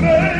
Amen.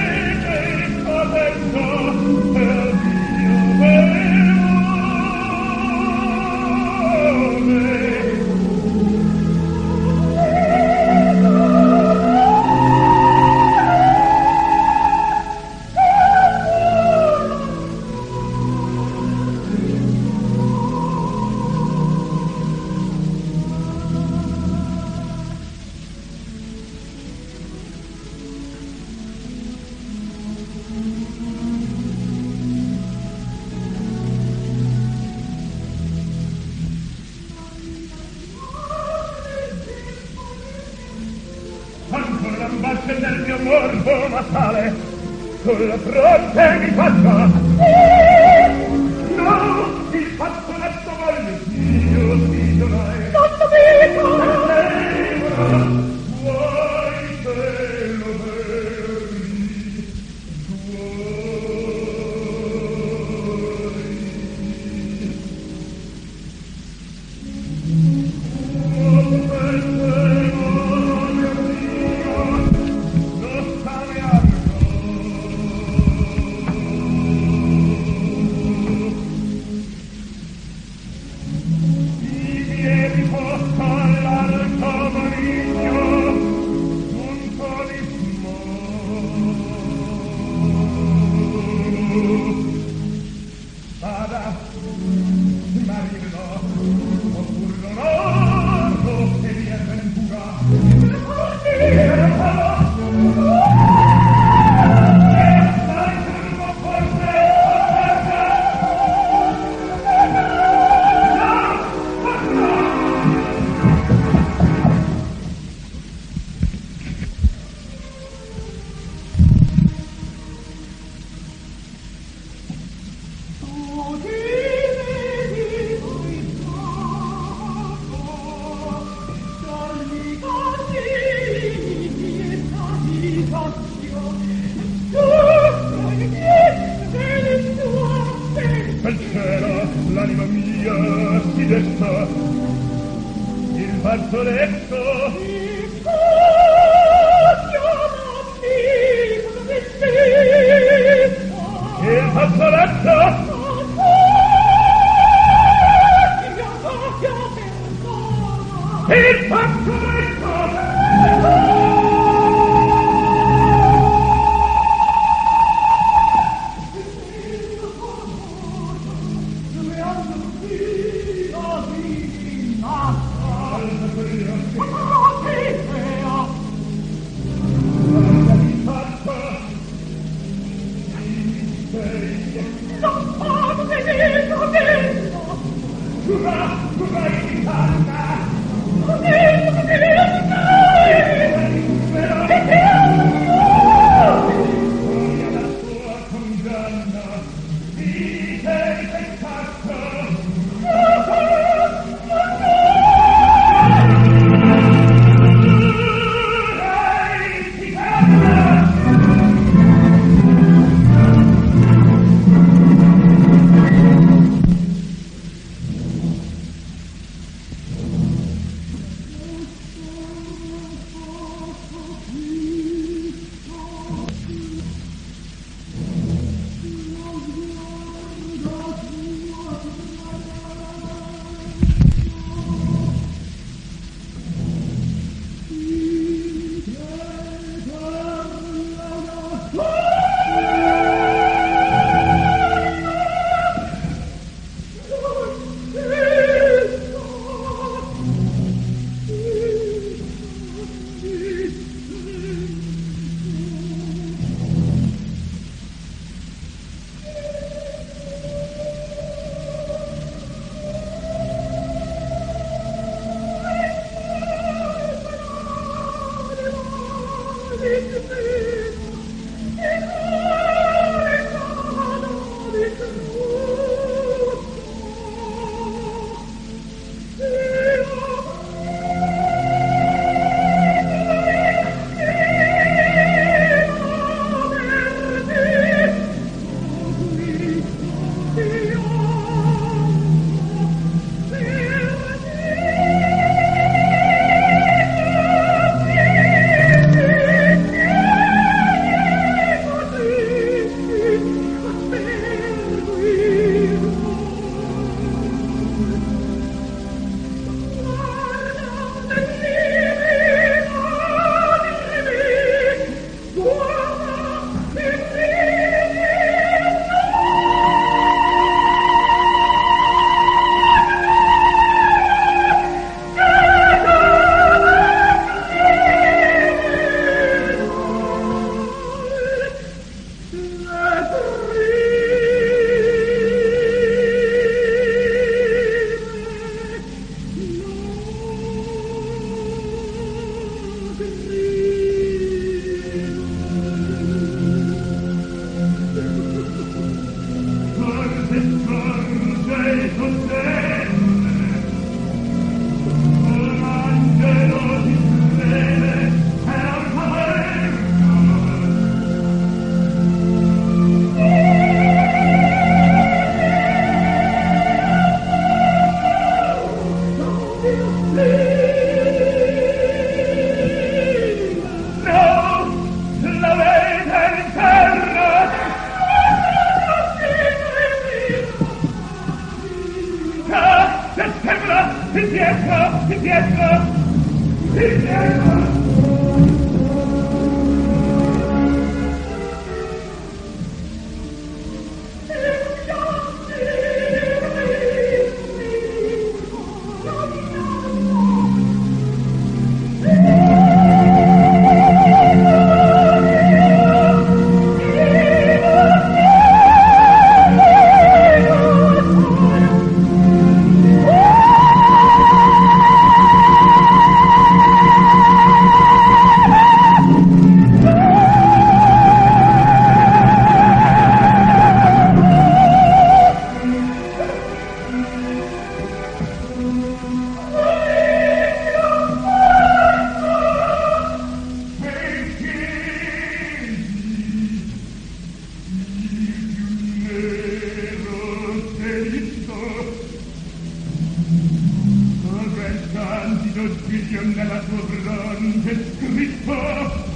giudizio nella tua grande scritta.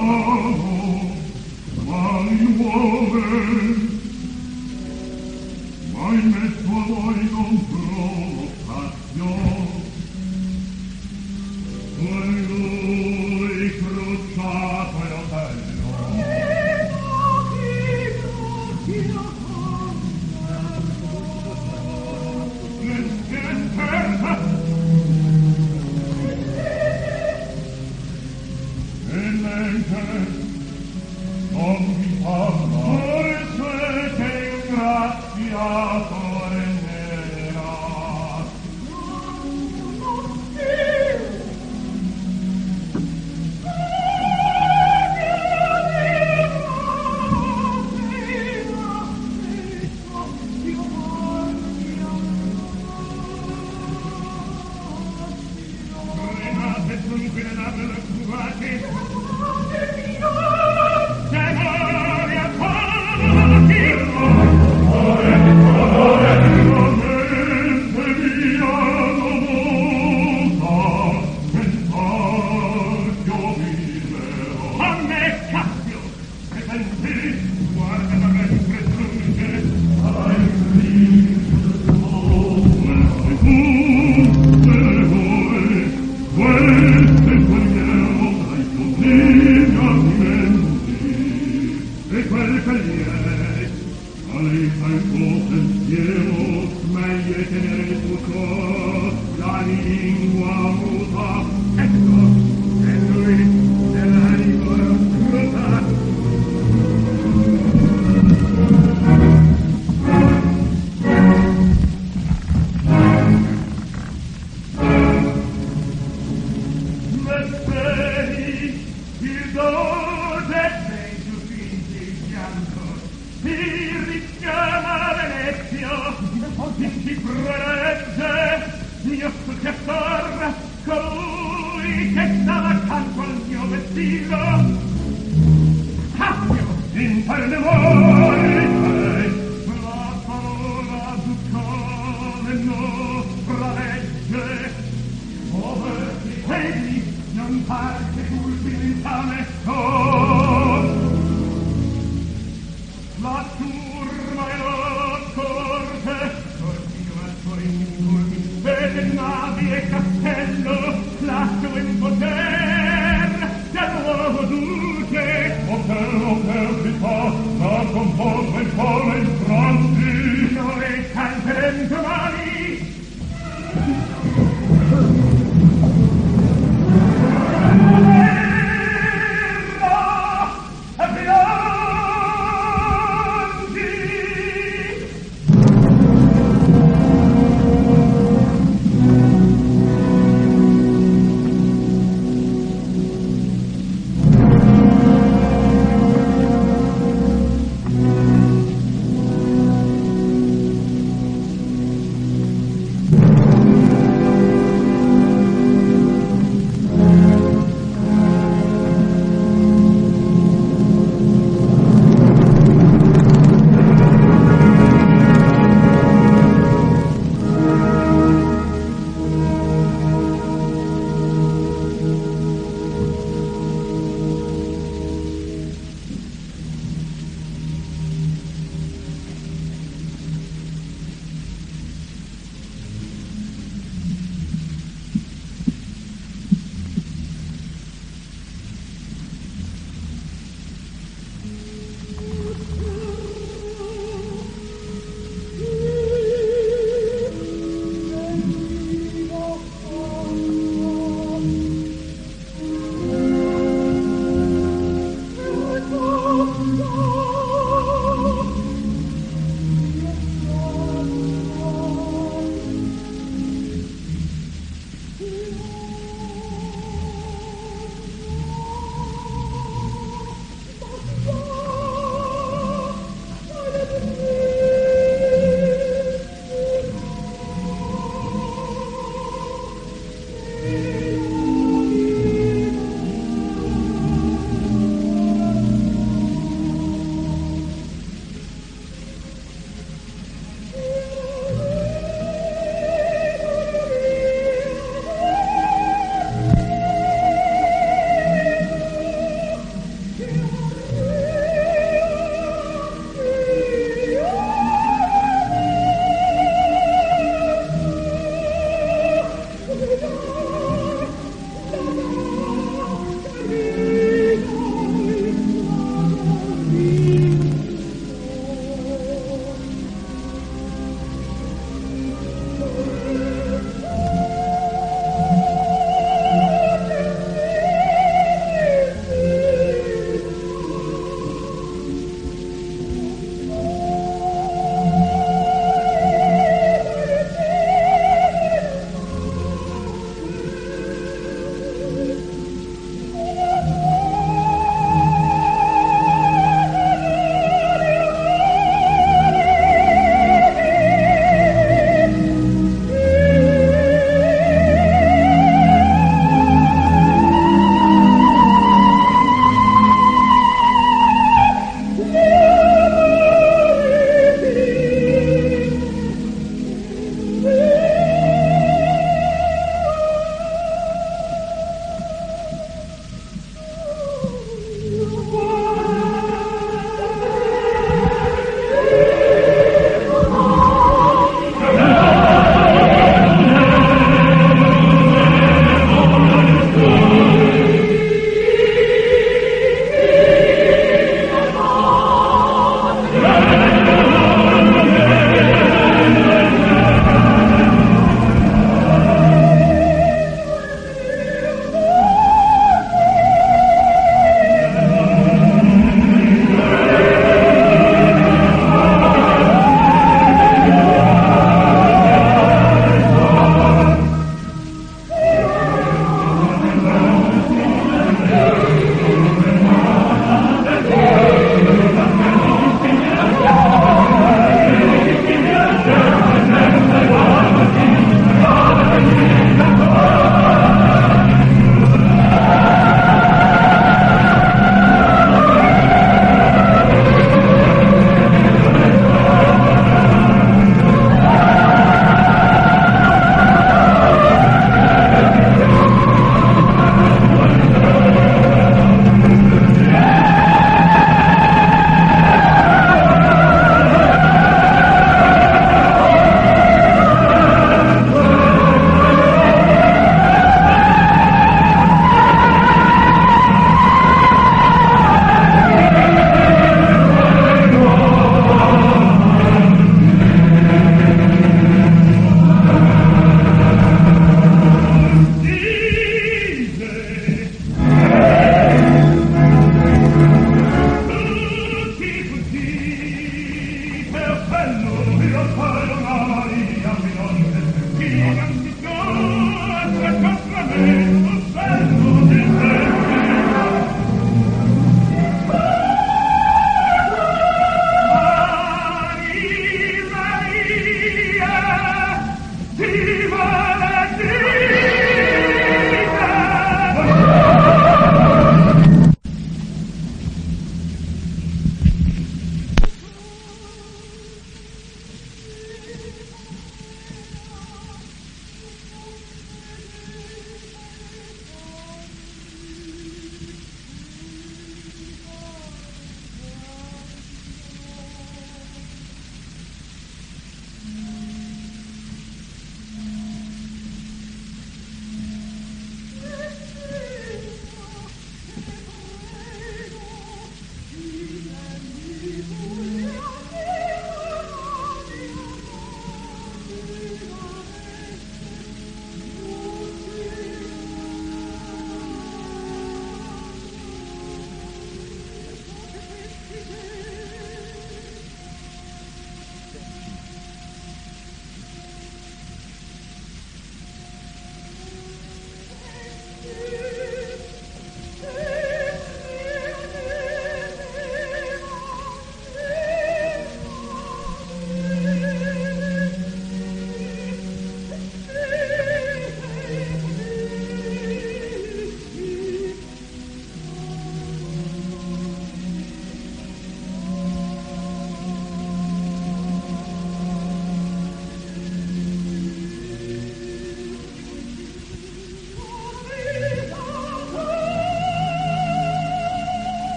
Mario, Mario.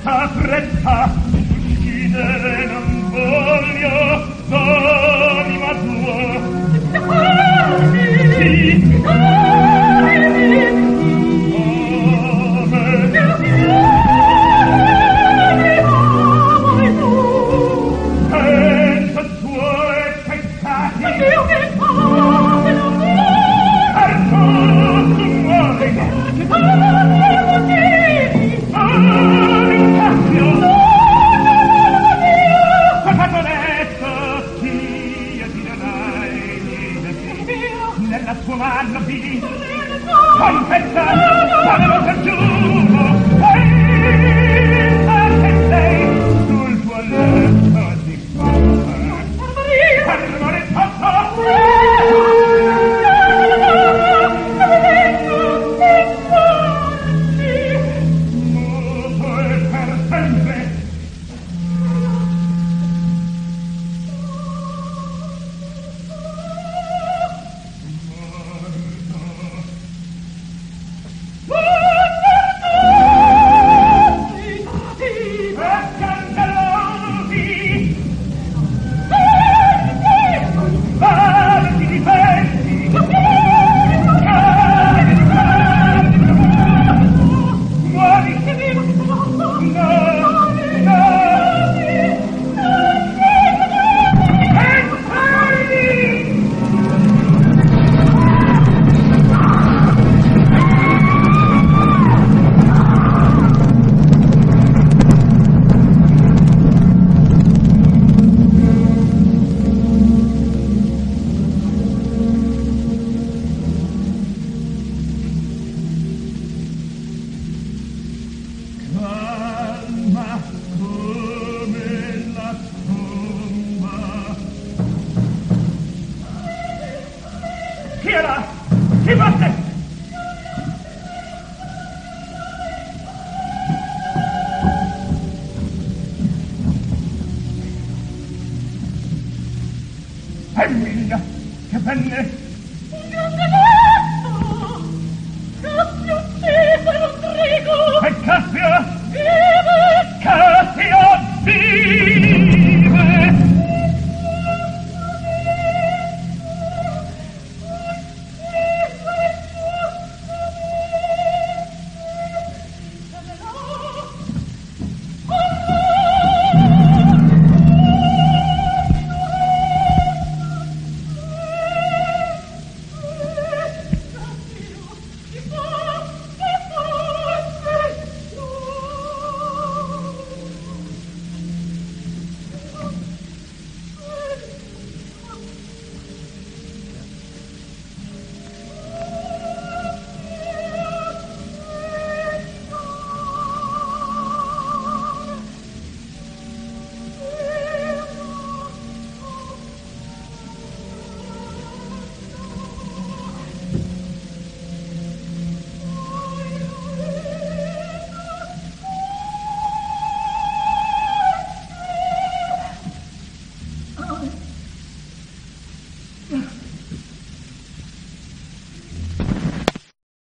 Sta fretta,